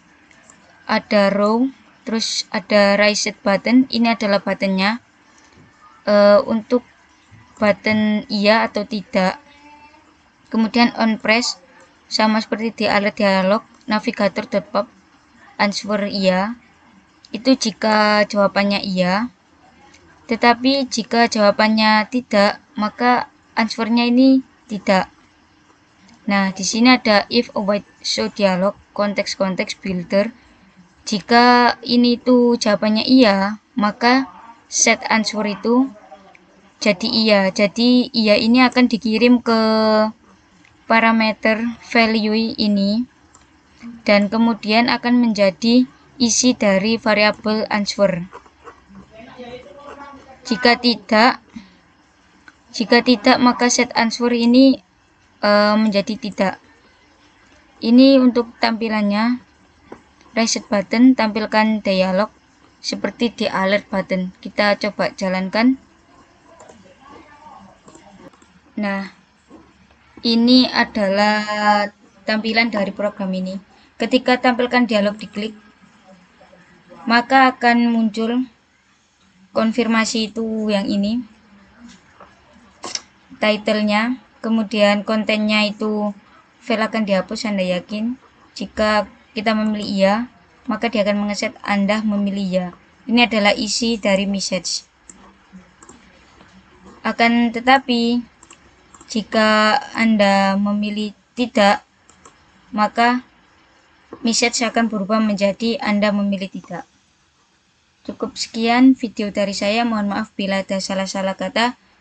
ada row terus ada reset button. Ini adalah buttonnya. Uh, untuk button iya atau tidak. Kemudian on press sama seperti di alert dialog navigator.pop answer iya. Itu jika jawabannya iya. Tetapi jika jawabannya tidak maka answernya ini tidak. Nah di sini ada if avoid show dialog konteks-konteks builder. Jika ini itu jawabannya iya maka set answer itu jadi iya. Jadi iya ini akan dikirim ke parameter value ini dan kemudian akan menjadi isi dari variabel answer. Jika tidak jika tidak maka set answer ini e, menjadi tidak. Ini untuk tampilannya. Reset button tampilkan dialog seperti di alert button. Kita coba jalankan. Nah, ini adalah tampilan dari program ini. Ketika tampilkan dialog diklik, maka akan muncul konfirmasi itu yang ini. Titlenya, kemudian kontennya itu file akan dihapus, Anda yakin? Jika kita memilih iya, maka dia akan mengeset Anda memilih iya. Ini adalah isi dari message. Akan tetapi, jika Anda memilih tidak, maka message akan berubah menjadi Anda memilih tidak. Cukup sekian video dari saya. Mohon maaf bila ada salah-salah kata.